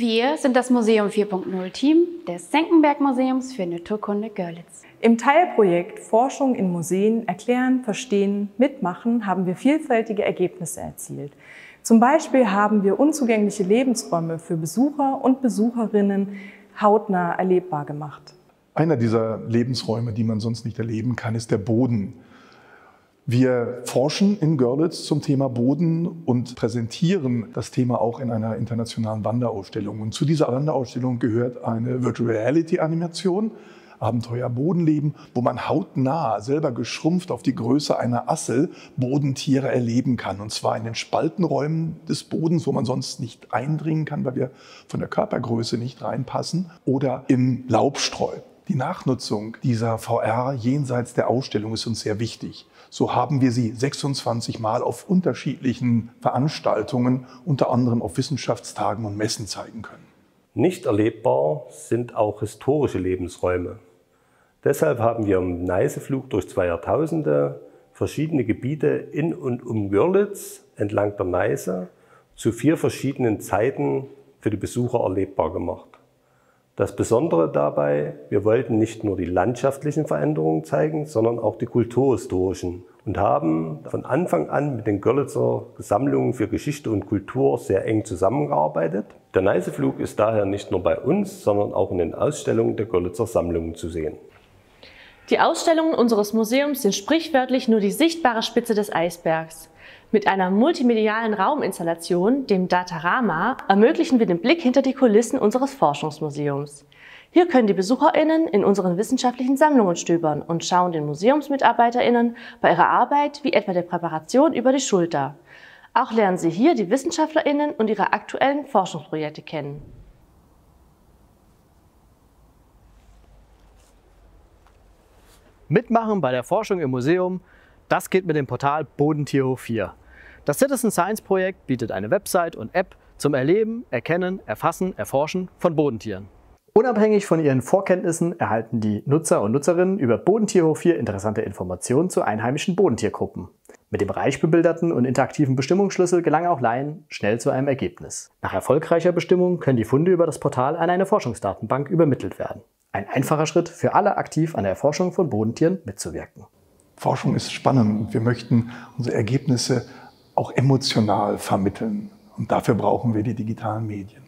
Wir sind das Museum 4.0 Team des Senckenberg Museums für Naturkunde Görlitz. Im Teilprojekt Forschung in Museen erklären, verstehen, mitmachen haben wir vielfältige Ergebnisse erzielt. Zum Beispiel haben wir unzugängliche Lebensräume für Besucher und Besucherinnen hautnah erlebbar gemacht. Einer dieser Lebensräume, die man sonst nicht erleben kann, ist der Boden. Wir forschen in Görlitz zum Thema Boden und präsentieren das Thema auch in einer internationalen Wanderausstellung. Und zu dieser Wanderausstellung gehört eine Virtual Reality Animation, Abenteuer Bodenleben, wo man hautnah, selber geschrumpft auf die Größe einer Assel, Bodentiere erleben kann. Und zwar in den Spaltenräumen des Bodens, wo man sonst nicht eindringen kann, weil wir von der Körpergröße nicht reinpassen, oder im Laubstreu. Die Nachnutzung dieser VR jenseits der Ausstellung ist uns sehr wichtig. So haben wir sie 26 Mal auf unterschiedlichen Veranstaltungen, unter anderem auf Wissenschaftstagen und Messen zeigen können. Nicht erlebbar sind auch historische Lebensräume. Deshalb haben wir im Neiseflug durch zwei Jahrtausende verschiedene Gebiete in und um Görlitz entlang der Neise zu vier verschiedenen Zeiten für die Besucher erlebbar gemacht. Das Besondere dabei, wir wollten nicht nur die landschaftlichen Veränderungen zeigen, sondern auch die kulturhistorischen und haben von Anfang an mit den Görlitzer Sammlungen für Geschichte und Kultur sehr eng zusammengearbeitet. Der Neiseflug ist daher nicht nur bei uns, sondern auch in den Ausstellungen der Görlitzer Sammlungen zu sehen. Die Ausstellungen unseres Museums sind sprichwörtlich nur die sichtbare Spitze des Eisbergs. Mit einer multimedialen Rauminstallation, dem Datarama, ermöglichen wir den Blick hinter die Kulissen unseres Forschungsmuseums. Hier können die BesucherInnen in unseren wissenschaftlichen Sammlungen stöbern und schauen den MuseumsmitarbeiterInnen bei ihrer Arbeit, wie etwa der Präparation, über die Schulter. Auch lernen sie hier die WissenschaftlerInnen und ihre aktuellen Forschungsprojekte kennen. Mitmachen bei der Forschung im Museum, das geht mit dem Portal Bodentierhof 4. Das Citizen Science Projekt bietet eine Website und App zum Erleben, Erkennen, Erfassen, Erforschen von Bodentieren. Unabhängig von ihren Vorkenntnissen erhalten die Nutzer und Nutzerinnen über Bodentierhof 4 interessante Informationen zu einheimischen Bodentiergruppen. Mit dem reich bebilderten und interaktiven Bestimmungsschlüssel gelangen auch Laien schnell zu einem Ergebnis. Nach erfolgreicher Bestimmung können die Funde über das Portal an eine Forschungsdatenbank übermittelt werden. Ein einfacher Schritt für alle aktiv an der Erforschung von Bodentieren mitzuwirken. Forschung ist spannend. Wir möchten unsere Ergebnisse auch emotional vermitteln. Und dafür brauchen wir die digitalen Medien.